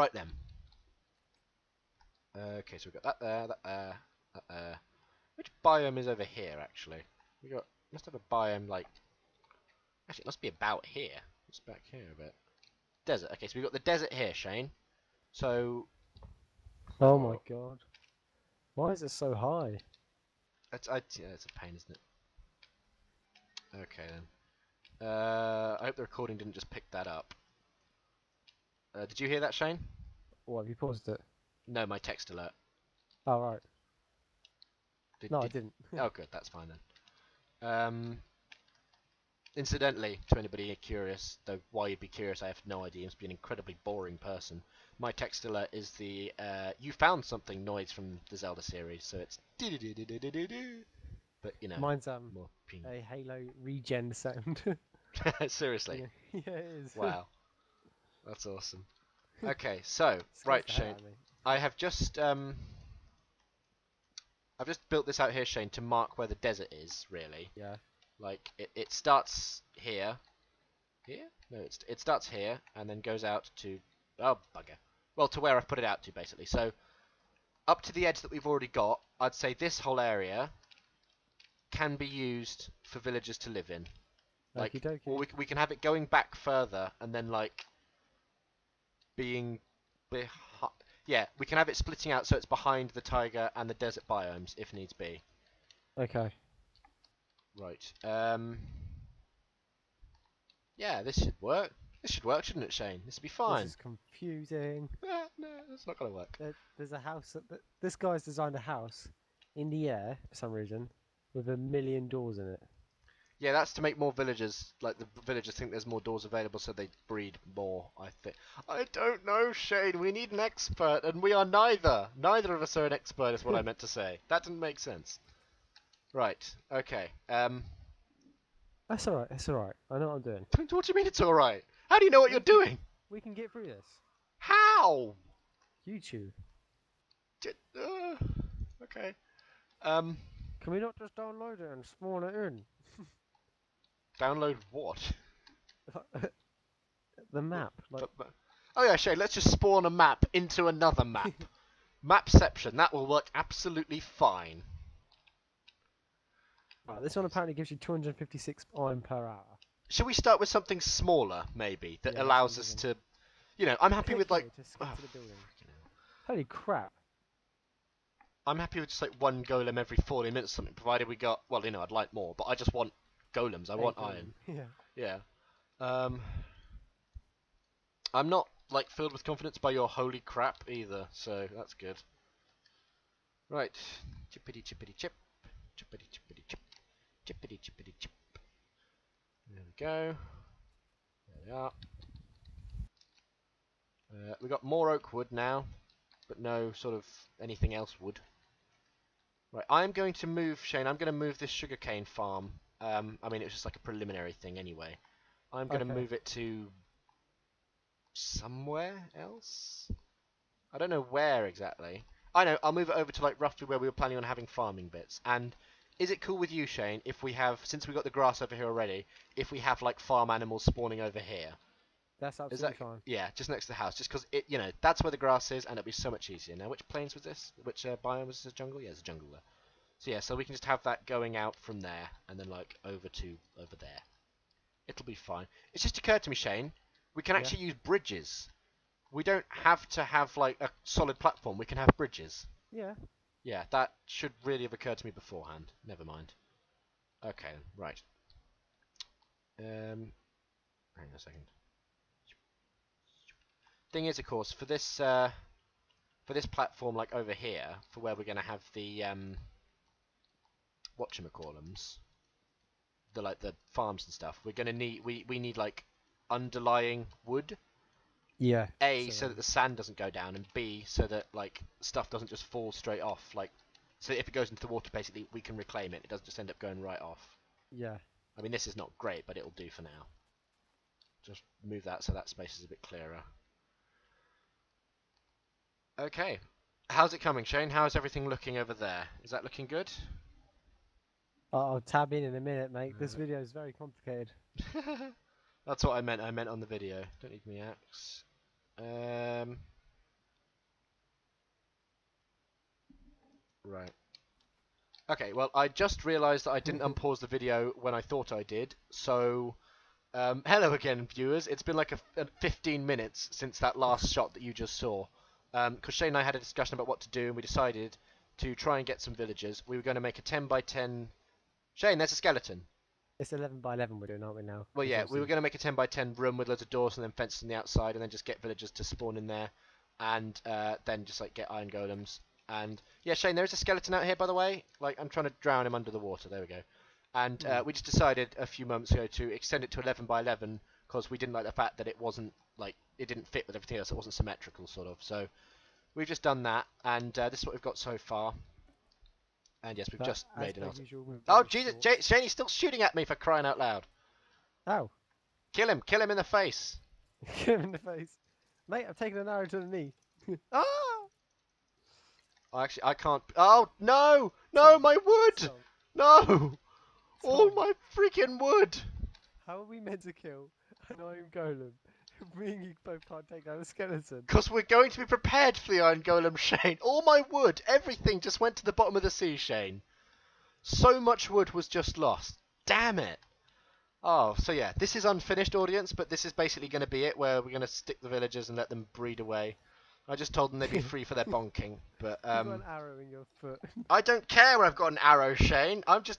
Right then. Okay, so we've got that there, that there, that there. Which biome is over here, actually? We got must have a biome like. Actually, it must be about here. It's back here a bit. Desert. Okay, so we've got the desert here, Shane. So Oh my god. Why is it so high? It's, I, yeah, it's a pain, isn't it? Okay then. Uh, I hope the recording didn't just pick that up. Uh, did you hear that, Shane? What, have you paused it? No, my text alert. Oh, right. Did, No, I did- didn't. Oh, good. That's fine then. Um, incidentally, to anybody curious, though why you'd be curious, I have no idea. You must be an incredibly boring person. My text alert is the uh, "you found something" noise from the Zelda series, so it's. But you know, Mine's um more ping. a Halo regen sound. Seriously. yeah, it is. Wow. That's awesome. Okay, so right, Shane. out of me. I have just um I've just built this out here, Shane, to mark where the desert is, really. Yeah. Like it, it starts here. Here? No, it's it starts here and then goes out to oh bugger. Well to where I've put it out to basically. So up to the edge that we've already got, I'd say this whole area can be used for villagers to live in. Like, or we, we can have it going back further and then like being behind. Yeah, we can have it splitting out so it's behind the taiga and the desert biomes if needs be. Okay. Right. Um. Yeah, this should work. This should work, shouldn't it, Shane? This would be fine. This is confusing. Ah, no, it's not gonna work. There, there's a house. That, th- this guy's designed a house in the air for some reason with a million doors in it. Yeah, that's to make more villagers. Like the villagers think there's more doors available, so they breed more. I think. I don't know, Shane. We need an expert, and we are neither. Neither of us are an expert. Is what I meant to say. That didn't make sense. Right. Okay. Um. That's alright. That's alright. I know what I'm doing. What do you mean it's all right? How do you know what you're doing? We can get through this. How? YouTube. Uh, okay. Um. Can we not just download it and spawn it in? Download what? the map. Like, But- but- Oh yeah, Shay, let's just spawn a map into another map. Mapception, that will work absolutely fine. right, this one apparently gives you 256 iron per hour. Should we start with something smaller, maybe, that Yeah, allows let's to, you know, I'm happy with like, here to skip oh, to the building. Holy crap! I'm happy with just like one golem every 40 minutes, or something, provided we got, well, you know, I'd like more, but I just want golems, I want Eight iron. Yeah. Yeah. Um, I'm not like filled with confidence by your holy crap either, so that's good. Right, chippity chippity chip, chippity chippity chip, chippity chippity chip. There we go. There we are. Uh, we got more oak wood now, but no sort of anything else wood. Right, I'm going to move, Shane. I'm going to move this sugarcane farm. Um, I mean, it was just like a preliminary thing anyway. I'm going to Okay. move it to somewhere else. I don't know where exactly. I know. I'll move it over to like roughly where we were planning on having farming bits. And is it cool with you, Shane, if we have, since we got the grass over here already, if we have like farm animals spawning over here? That's absolutely that fine. yeah, just next to the house, just because it, you know, that's where the grass is, and it'll be so much easier. Now, which plains was this? Which uh, biome was this? A jungle? Yeah, it's a jungle there. So yeah, so we can just have that going out from there, and then like over to over there. It'll be fine. It's just occurred to me, Shane, we can Yeah. actually use bridges. We don't have to have like a solid platform. We can have bridges. Yeah. Yeah, that should really have occurred to me beforehand. Never mind. Okay, right. Um, hang on a second. Thing is, of course, for this uh, for this platform, like over here, for where we're going to have the um, whatchamacallums, the like the farms and stuff, we're going to need we we need like underlying wood. Yeah. A, so, So- that the sand doesn't go down, and B, so that like stuff doesn't just fall straight off. Like, so if it goes into the water, basically we can reclaim it. It doesn't just end up going right off. Yeah. I mean, this is not great, but it'll do for now. Just move that so that space is a bit clearer. Okay, how's it coming, Shane? How's everything looking over there? Is that looking good? I'll tab in in a minute, mate. This video is very complicated. That's what I meant. I meant on the video. Don't need me axe. Um, right. Okay, well, I just realised that I didn't unpause the video when I thought I did, so... Um, hello again, viewers. It's been like a, a 15 minutes since that last shot that you just saw. Because um, Shane and I had a discussion about what to do, and we decided to try and get some villagers. We were going to make a 10 by 10 Shane, there's a skeleton. It's 11 by 11 we're doing, aren't we now? Well, yeah, we were going to make a 10 by 10 room with loads of doors and then fences on the outside, and then just get villagers to spawn in there, and uh, then just like get iron golems. And yeah, Shane, there is a skeleton out here, by the way. Like I'm trying to drown him under the water. There we go. And uh, Hmm. we just decided a few moments ago to extend it to 11 by 11 because we didn't like the fact that it wasn't like it didn't fit with everything else. It wasn't symmetrical, sort of. So we've just done that, and uh, this is what we've got so far. And yes, we've But just made an altar. Oh Jesus, short. Jay- Shane, he's still shooting at me for crying out loud. Ow! Kill him! Kill him in the face! kill him in the face. Mate, I've taken an arrow to the knee. ah! I actually, I can't. Oh no, no, my wood, Tom, no, all my freaking wood. How are we meant to kill an iron golem? If Me and you both can't take down a skeleton. Because we're going to be prepared for the Iron Golem, Shane. All my wood, everything just went to the bottom of the sea, Shane. So much wood was just lost. Damn it. Oh, so yeah, this is unfinished, audience, but this is basically going to be it, where we're going to stick the villagers and let them breed away. I just told them they'd be free for their bonking, but You've got um, an arrow in your foot. I don't care. Where I've got an arrow, Shane. I'm just,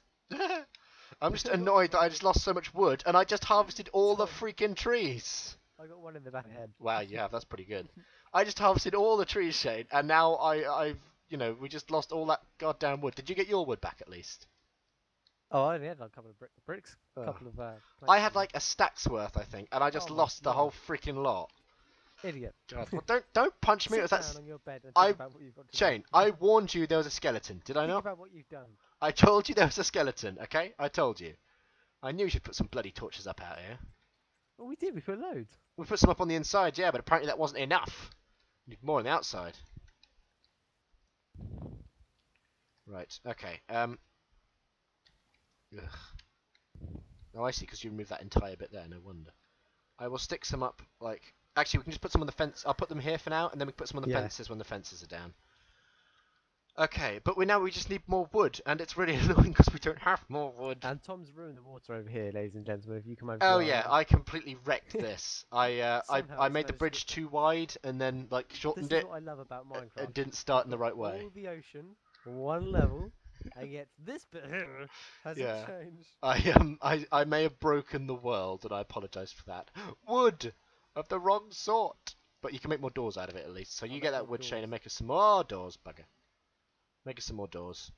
I'm just annoyed that I just lost so much wood, and I just harvested all the freaking trees. I got one in the back head. Wow, you have. That's pretty good. I just harvested all the trees, Shane, and now I, I've, you know, we just lost all that goddamn wood. Did you get your wood back at least? Oh, I only had like a couple of brick, bricks, a couple of. Uh, I had like a stack's worth, I think, and I just Oh lost the whole freaking lot. idiot. God, well, don't don't punch me. Sit It was down that on your bed and I- think about what you've got to Shane. do. I warned you there was a skeleton. Did I Think not? about what you've done. I told you there was a skeleton. Okay, I told you. I knew you should put some bloody torches up out here. Well, we did. We put loads. We put some up on the inside, yeah, but apparently that wasn't enough. We need more on the outside. Right. Okay. Um. Ugh. Oh, I see. Because you removed that entire bit there. No wonder. I will stick some up. Like, actually, we can just put some on the fence. I'll put them here for now, and then we can put some on the Yeah. fences when the fences are down. Okay, but we now we just need more wood, and it's really annoying because we don't have more wood. And Tom's ruined the water over here, ladies and gentlemen. If you come over. Oh yeah, I completely wrecked this. I uh, I I made the to bridge too wide and then like shortened This is it what I love about Minecraft. and didn't start in the right way. All the ocean, one level, and yet this bit hasn't Yeah. changed. I um I I may have broken the world and I apologise for that. Wood of the wrong sort. But you can make more doors out of it at least. So I'll you get that wood doors. and make us some more doors, bugger. Make us some more doors.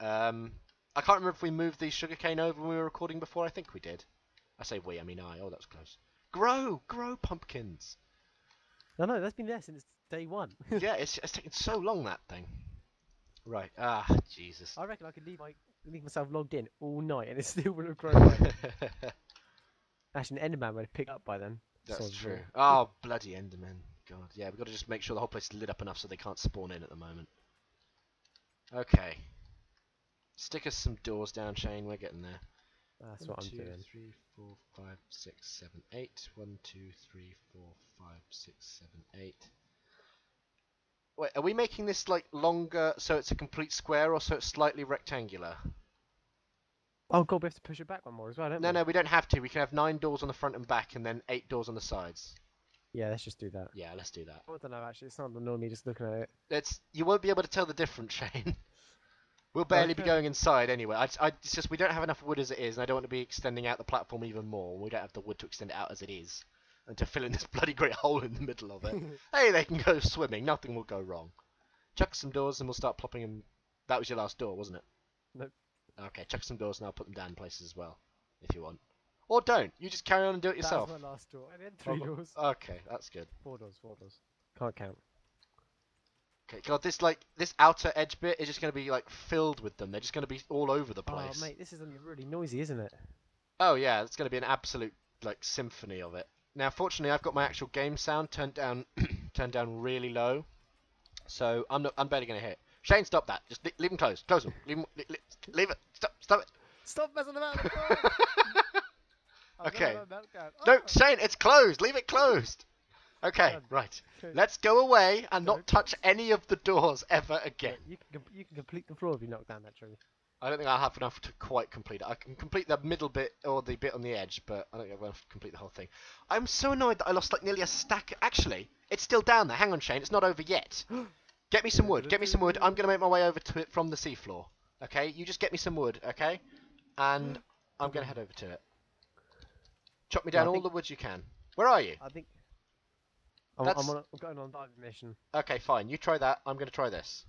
Um I can't remember if we moved the sugarcane over when we were recording before. I think we did. I say we, I mean I. Oh, that's close. Grow, grow pumpkins. No, no, that's been there since day one. yeah, it's it's taken so long that thing. Right. Ah, Jesus. I reckon I could leave my leave myself logged in all night and it still would have grown. Actually, an Enderman would have picked up by then. That's Sods true. Oh, bloody Enderman. God, yeah, we've got to just make sure the whole place is lit up enough so they can't spawn in at the moment. Okay. Stick us some doors down, Shane. We're getting there. That's One, what I'm two, doing. three, four, five, six, seven, eight. One, two, three, four, five, six, seven, eight. Wait, are we making this like longer so it's a complete square or so it's slightly rectangular? Oh god, we have to push it back one more as well, don't No, we? no, we don't have to. We can have nine doors on the front and back and then eight doors on the sides. Yeah, let's just do that. Yeah, let's do that. I don't know. Actually, it's not annoying me just looking at it. It's you won't be able to tell the difference, Shane. we'll barely be going inside anyway. I, I, it's just we don't have enough wood as it is, and I don't want to be extending out the platform even more. We don't have the wood to extend it out as it is, and to fill in this bloody great hole in the middle of it. hey, they can go swimming. Nothing will go wrong. Chuck some doors, and we'll start plopping them. That was your last door, wasn't it? Nope. Okay, chuck some doors, and I'll put them down in places as well, if you want. Or don't. You just carry on and do it That yourself. was my last door. And then three Oh, doors. Okay, that's good. Four doors. Four doors. Can't count. Okay, God, this like this outer edge bit is just going to be like filled with them. They're just going to be all over the oh, place. Oh mate, this is gonna be really noisy, isn't it? Oh yeah, it's going to be an absolute like symphony of it. Now, fortunately, I've got my actual game sound turned down, turned down really low, so I'm not. I'm barely going to hit. Shane, stop that. Just le- leave them closed. Close them. Leave, 'em- le- le- leave it. Stop. Stop it. Stop messing about. the phone! I'm gonna Okay. meltdown. No, Oh! Shane, it's closed. Leave it closed. Okay, right. Let's go away and not touch any of the doors ever again. You can you can complete the floor if you knock down that tree. I don't think I'll have enough to quite complete it. I can complete the middle bit or the bit on the edge, but I don't think I'll have to complete the whole thing. I'm so annoyed that I lost like nearly a stack. Actually, it's still down there. Hang on, Shane. It's not over yet. Get me some wood. Get me some wood. I'm gonna make my way over to it from the seafloor. Okay, you just get me some wood, okay? And I'm gonna head over to it. Chop me down all think- the wood you can. Where are you? I think. I'm, I'm, on a, I'm going on a diving mission. Okay, fine. You try that. I'm gonna try this.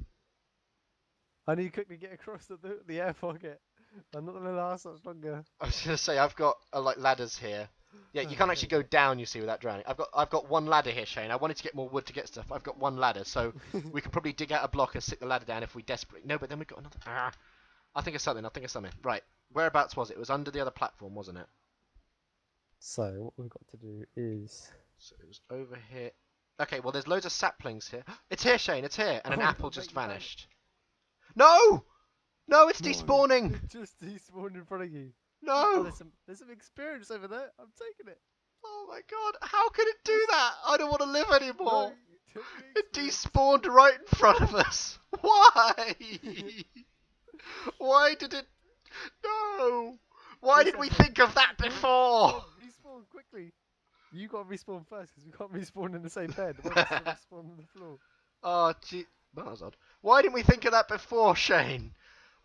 I need to quickly get across the the, the air pocket. I'm not gonna last much longer. I was gonna say I've got uh, like ladders here. Yeah, you can't actually go down. You see without drowning. I've got I've got one ladder here, Shane. I wanted to get more wood to get stuff. I've got one ladder, so we can probably dig out a block and stick the ladder down if we desperately. No, but then we've got another. Ah, I think of something. I think of something. Right, whereabouts was it? It was under the other platform, wasn't it? So what we've got to do is. So it was over here. Okay, well there's loads of saplings here. It's here, Shane. It's here, and an Oh, apple just you found vanished. No, no, it's No. despawning. Just despawned in front of you. Oh, No. there's some there's some experience over there. I'm taking it. Oh my god, how could it do that? I don't want to live anymore. No, It despawned right in front of us. Why? Why did it? No. Why did we think of that before? No, Respawn quickly. You got to respawn first because we can't respawn in the same bed. One of us will respawn on the floor. Oh, gee, that was odd. Why didn't we think of that before, Shane?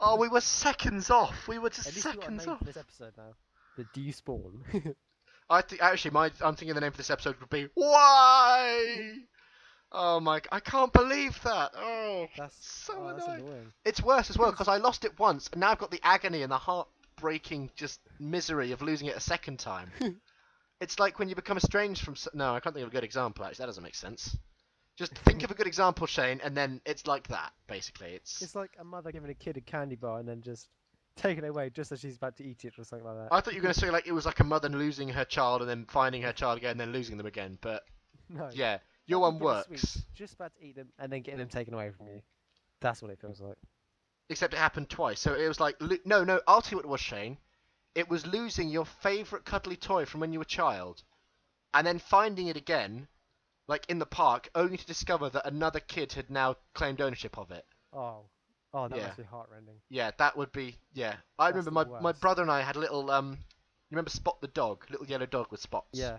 Oh, we were seconds off. We were just At least we got a seconds name off. for this episode now. The despawn. I think actually, my I'm thinking the name for this episode would be Why. Oh my! I can't believe that. Oh, That's so oh, that's annoying. annoying. It's worse as well because I lost it once, and now I've got the agony and the heartbreaking just misery of losing it a second time. It's like when you become estranged from. No, I can't think of a good example. Actually, that doesn't make sense. Just think of a good example, Shane, and then it's like that. Basically, it's. It's like a mother giving a kid a candy bar and then just taking it away just as she's about to eat it or something like that. I thought you were going to say like it was like a mother losing her child and then finding her child again and then losing them again. But no. yeah, your one works. Just about to eat them and then getting them taken away from you. That's what it feels like. Except it happened twice. So it was like no, no. I'll tell you what it was, Shane. It was losing your favourite cuddly toy from when you were a child, and then finding it again, like in the park, only to discover that another kid had now claimed ownership of it. Oh. Oh, that Yeah. must be heartrending. Yeah, that would be. Yeah, I That's remember my my brother and I had a little um. You remember Spot the dog, little yellow dog with spots. Yeah.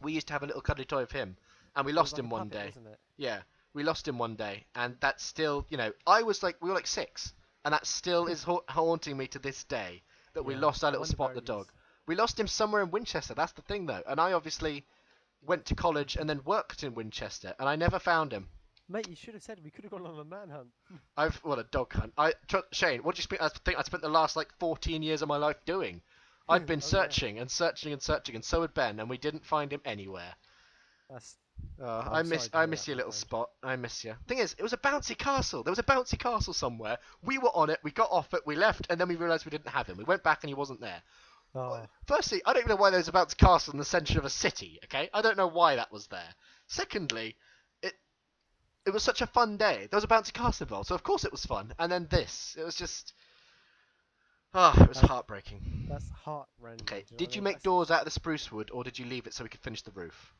We used to have a little cuddly toy of him, and we lost like him one puppet, day. Yeah, we lost him one day, and that's still, you know, I was like, we were like six, and that still is ha- haunting me to this day that we Yeah, lost our little Spot the dog. We lost him somewhere in Winchester. That's the thing, though, and I obviously went to college and then worked in Winchester, and I never found him. Mate, you should have said we could have gone on a manhunt. I've what a dog hunt. I tr- Shane, what do you spe- I think I spent the last like 14 years of my life doing? I've been Oh, yeah. searching and searching and searching, and so had Ben, and we didn't find him anywhere. That's Uh, I'm miss I miss your little spot. I miss you. Thing is, it was a bouncy castle. There was a bouncy castle somewhere. We were on it. We got off it. We left, and then we realised we didn't have him. We went back, and he wasn't there. oh, Firstly, I don't even know why there was a bouncy castle in the centre of a city. Okay, I don't know why that was there. Secondly, it it was such a fun day. There was a bouncy castle involved, so of course it was fun. And then this, it was just. Ah, it was That's- heartbreaking. that's heartrending. Okay, do did what you make doors out of the spruce wood, or did you leave it so we could finish the roof?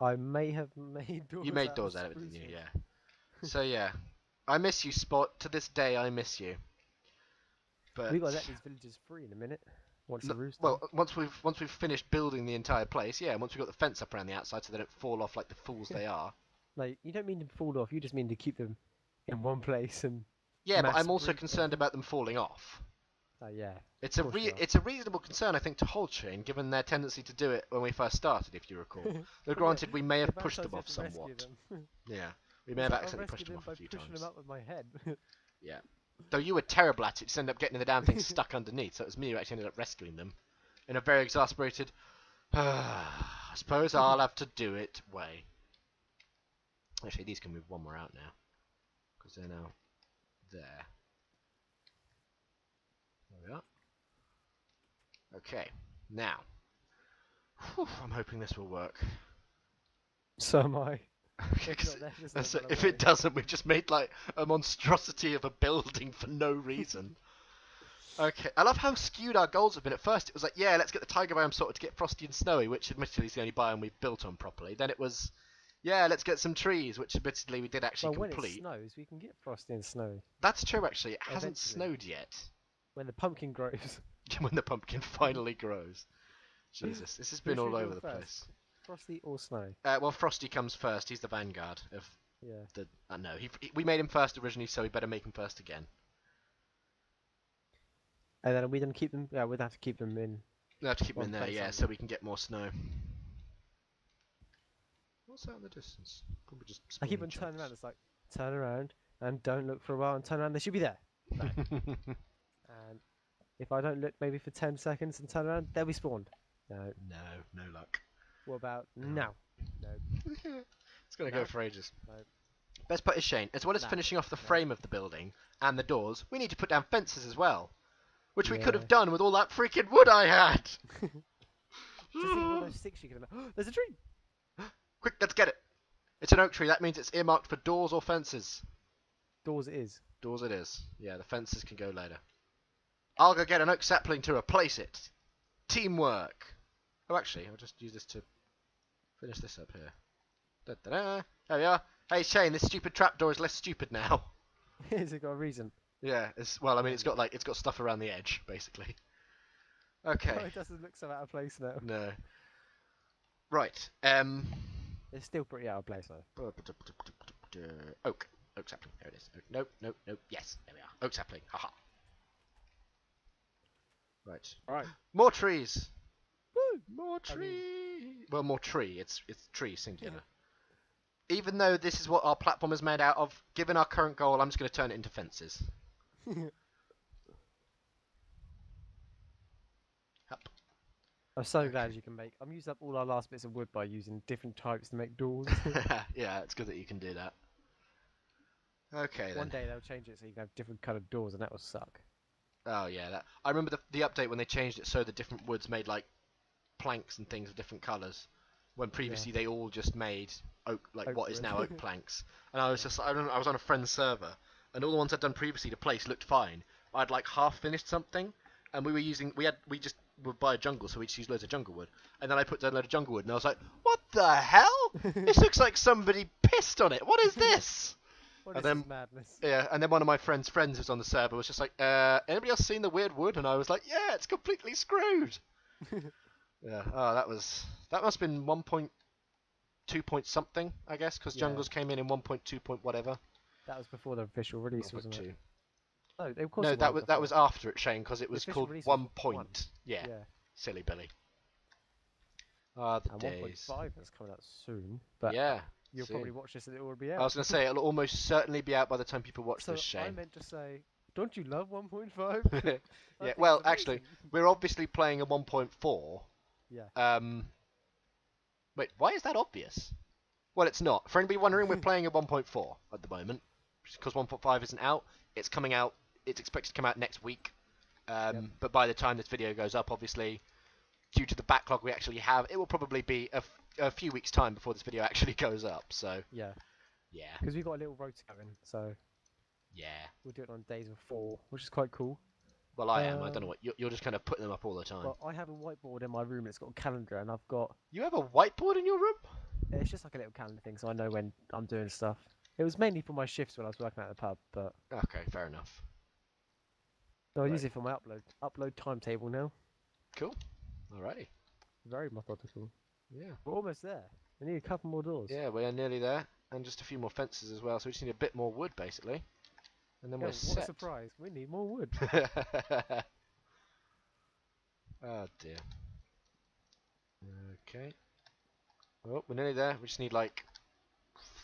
I may have made doors. You made out doors of out of it, didn't you? Yeah. So yeah, I miss you, Spot. To this day, I miss you. But We got to let these villagers free in a minute. Once No, the roof's well, once we've once we've finished building the entire place, yeah. Once we've got the fence up around the outside, so they don't fall off like the fools they are. No, you don't mean to fall off. You just mean to keep them in one place and. Yeah, but I'm also concerned them. about them falling off. Oh yeah. It's a re- it's a reasonable concern, I think, to hold Shane, given their tendency to do it when we first started, if you recall. Though granted, we may have pushed them off have to rescue somewhat. them. Yeah, we may have accidentally pushed them off a few pushing times. them up with my head. Yeah. Though you were terrible at it, just ended up getting the damn thing stuck underneath. So it was me who actually ended up rescuing them, in a very exasperated. I suppose I'll have to do it way. Actually, these can move one more out now, because they're now there. There we are. Okay, now. Whew, I'm hoping this will work. so am I. Because It's not there, it's not so if it doesn't, we've just made like a monstrosity of a building for no reason. Okay, I love how skewed our goals have been. At first, it was like, yeah, let's get the taiga biome sorted to get frosty and snowy, which admittedly is the only biome we've built on properly. Then it was, yeah, let's get some trees, which admittedly we did actually well, when it snows, we can get frosty and snowy. That's true, actually. It hasn't snowed yet. When the pumpkin grows, when the pumpkin finally grows. Jesus, this has been all over the first? place. frosty or snow. Uh, well, Frosty comes first. He's the vanguard of Yeah. the. Uh, no, he, he- we made him first originally, so we better make him first again. And then we then keep them. Yeah, we'd have to keep them in. We have to keep them in there, yeah, so we can get more snow. What's that in the distance? Probably just. I keep on turning around. It's like turn around and don't look for a while and turn around. They should be there. And if I don't look maybe for ten seconds and turn around, they'll be spawned. No. no, no luck. What about no? now? No. it's gonna go for ages. No. Best part is Shane. As well as No. finishing off the No. frame of the building and the doors, we need to put down fences as well, which we could Yeah. have done with all that freaking wood I had. Just all those sticks you can. There's a tree. Quick, let's get it. It's an oak tree. That means it's earmarked for doors or fences. Doors it is. Doors it is. Yeah, the fences can go later. I'll go get an oak sapling to replace it. Teamwork. Oh, actually, I'll just use this to finish this up here. Da -da -da. There we are. Hey, Shane, this stupid trapdoor is less stupid now. Has it got a reason? yeah, it's well, I mean, it's got like it's got stuff around the edge, basically. Oh, Okay. it doesn't look so out of place now. No. Right. Um. It's still pretty out of place though. Oak. Oak sapling. There it is. Oak. Nope. Nope. Nope. Yes. There we are. Oak sapling. Haha. Right. Alright. More trees. Woo! More I tree. well, more tree. It's it's tree singular. Even though this is what our platform is made out of, given our current goal, I'm just going to turn it into fences. Up. I'm so glad you can make. I'm using up all our last bits of wood by using different types to make doors. yeah, it's good that you can do that. Okay then. One day they'll change it so you can have different coloured doors, and that will suck. Oh yeah, that I remember the the update when they changed it so the different woods made like planks and things of different colours. When previously they all just made oak like Oak what is wood. now oak planks. And I was just I don't know, I was on a friend's server and all the ones I'd done previously to place looked fine. I'd like half finished something and we were using we had we just would buy a jungle so we just used loads of jungle wood. And then I put down a load of jungle wood and I was like, What the hell? this looks like somebody pissed on it. What is this? What And then- madness? Yeah, and then one of my friend's friends who's on the server was just like, uh, anybody else seen the weird wood? And I was like, yeah, it's completely screwed. yeah, oh, that was that must have been 1.2 point something, I guess, because Yeah. jungles came in in 1.2 point whatever. That was before the official release, wasn't 1.2. it? No, of course No, that was that was after it, Shane, because it was called one point. one. Yeah, Yeah, silly Billy. Ah, the and days. 1.5 is coming out soon, but Yeah, you'll probably watch this and it will be out. I was gonna say it'll almost certainly be out by the time people watch so this, I meant to say, don't you love 1.5? Yeah, well, actually, we're obviously playing a 1.4. Yeah. Um, wait, why is that obvious? Well, it's not. For anybody wondering, we're playing a 1.4 at the moment because 1.5 isn't out. It's coming out. It's expected to come out next week. Um, Yep. But by the time this video goes up, obviously, due to the backlog we actually have, it will probably be a, a few weeks' time before this video actually goes up. So, Yeah, yeah, because we've got a little rota going, so yeah. we'll do it on days before, which is quite cool. Well, I am. I don't Uh, know what you're, you're just kind of putting them up all the time. Well, I have a whiteboard in my room. It's got a calendar, and I've got you have a whiteboard in your room? it's just like a little calendar thing, so I know when I'm doing stuff. It was mainly for my shifts when I was working at the pub, but Okay, fair enough. I Right. use it for my upload upload timetable now. Cool. Alrighty. Very methodical. Yeah. We're almost there. We need a couple more doors. Yeah, we are nearly there, and just a few more fences as well. So we just need a bit more wood, basically, and then Yeah, we're what a surprise! We need more wood. oh dear. Okay. Oh, we're nearly there. We just need like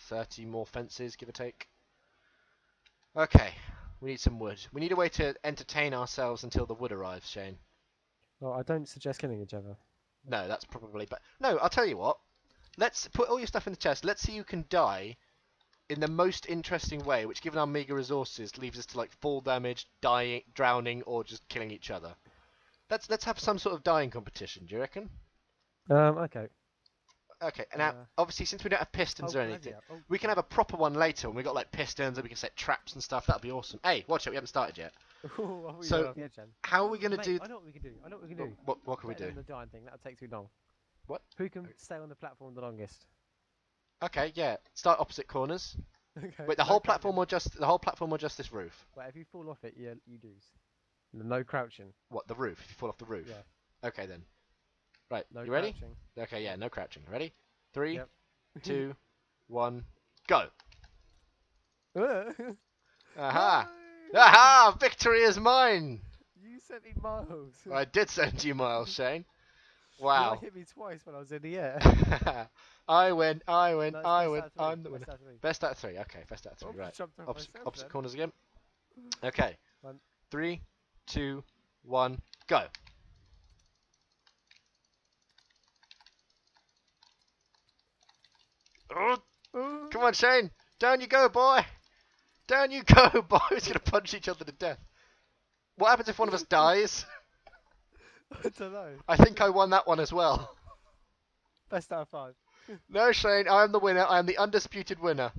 thirty more fences, give or take. Okay, we need some wood. We need a way to entertain ourselves until the wood arrives, Shane. well, I don't suggest killing each other. No, that's probably. But no, I'll tell you what. Let's put all your stuff in the chest. Let's see who can die in the most interesting way, which, given our meager resources, leaves us to like fall damage, dying, drowning, or just killing each other. Let's let's have some sort of dying competition. Do you reckon? Um, okay. Okay, And now Uh, obviously since we don't have pistons oh, or anything. Oh, we can have a proper one later when we got like pistons and we can set traps and stuff. That'd be awesome. Hey, watch it, we haven't started yet. So, got off the edge then. How are we gonna Mate, do? I know what we can do. I know what we can do. what, what can we do? the giant thing. That'll take too long. What? Who can Okay. stay on the platform the longest? Okay, yeah. Start opposite corners. okay. Wait, the whole platform or just the whole platform or just this roof? Wait, if you fall off it, you you lose. No crouching. What the roof? If you fall off the roof. Yeah. Okay then. Right. No you ready? crouching. Okay, yeah. No crouching. Ready? Three, Yep. two, one, go. Uh, Aha! Aha! Victory is mine. You sent me miles. I did send you miles, Shane. Wow. like hit me twice when I was in the air. I win. I win. No, I win. out of three, I'm the winner. best out of three. Best out of three. Okay, best out of three. Oh, right. Opposite, myself opposite corners again. Okay. One. Three, two, one, go. Oh, come on, Shane. Down you go, boy. Down you go, boy. We're gonna punch each other to death. What happens if one of us dies? I don't know. I think I won that one as well. Best out of five. No, Shane, I am the winner. I am the undisputed winner.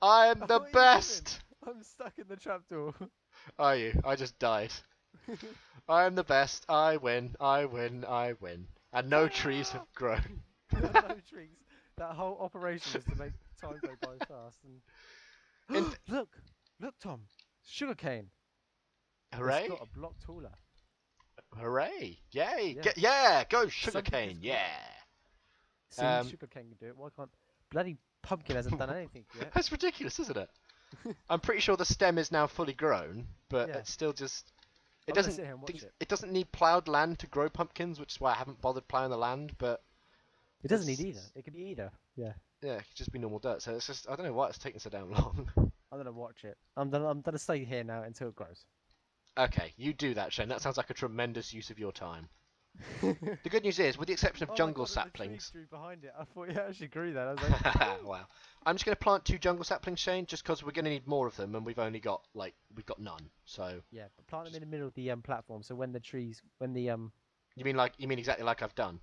I am the what best. I'm stuck in the trapdoor. Are you? I just died. I am the best. I win. I win. I win. And no ah! trees have grown. no trees. That whole operation was to make time go by fast. And In- look, look, Tom, sugarcane. Hooray! It's got a block taller. Hooray! Yay! Yeah. Get, yeah! Go sugarcane! Yeah! See, Um, sugarcane can do it. Why can't bloody pumpkin hasn't done anything yet? That's ridiculous, isn't it? I'm pretty sure the stem is now fully grown, but Yeah. it's still just. It I'm doesn't. sit here and watch things- it. it doesn't need ploughed land to grow pumpkins, which is why I haven't bothered ploughing the land. But It doesn't need either. It could be either. Yeah. Yeah, it could just be normal dirt. So it's just I don't know why it's taking so damn long. I'm gonna watch it. I'm gonna I'm gonna stay here now until it grows. okay, you do that, Shane. That sounds like a tremendous use of your time. The good news is, with the exception of Oh jungle God, and the tree saplings. behind it. I thought it actually grew that. I was like, wow. I'm just going to plant two jungle saplings, Shane, just because we're going to need more of them, and we've only got like we've got none. So yeah, but plant them in the middle of the um platform. So when the trees, when the um you mean like you mean exactly like I've done?